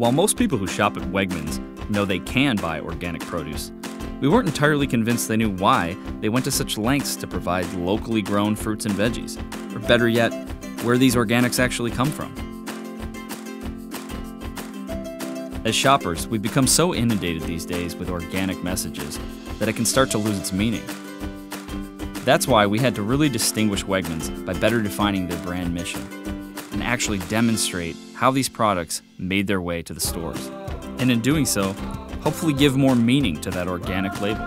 While most people who shop at Wegmans know they can buy organic produce, we weren't entirely convinced they knew why they went to such lengths to provide locally grown fruits and veggies, or better yet, where these organics actually come from. As shoppers, we've become so inundated these days with organic messages that it can start to lose its meaning. That's why we had to really distinguish Wegmans by better defining their brand mission and actually demonstrate how these products made their way to the stores. And in doing so, hopefully give more meaning to that organic label.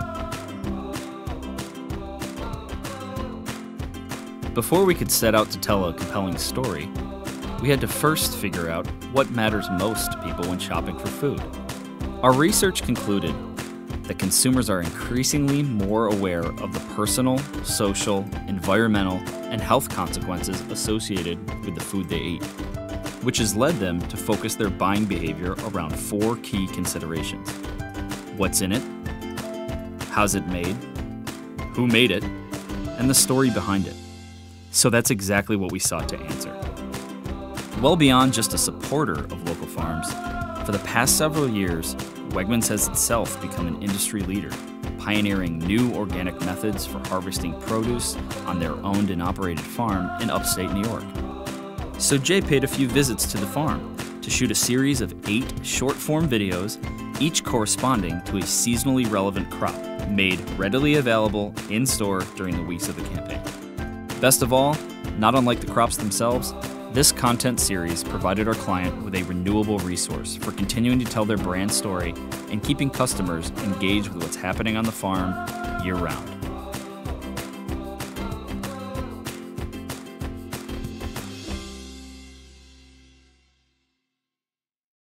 Before we could set out to tell a compelling story, we had to first figure out what matters most to people when shopping for food. Our research concluded that consumers are increasingly more aware of the personal, social, environmental, and health consequences associated with the food they eat, which has led them to focus their buying behavior around four key considerations. What's in it, how's it made, who made it, and the story behind it. So that's exactly what we sought to answer. Well beyond just a supporter of local farms, for the past several years, Wegmans has itself become an industry leader, pioneering new organic methods for harvesting produce on their owned and operated farm in upstate New York. So Jay paid a few visits to the farm to shoot a series of eight short form videos, each corresponding to a seasonally relevant crop, made readily available in store during the weeks of the campaign. Best of all, not unlike the crops themselves, this content series provided our client with a renewable resource for continuing to tell their brand story and keeping customers engaged with what's happening on the farm year round.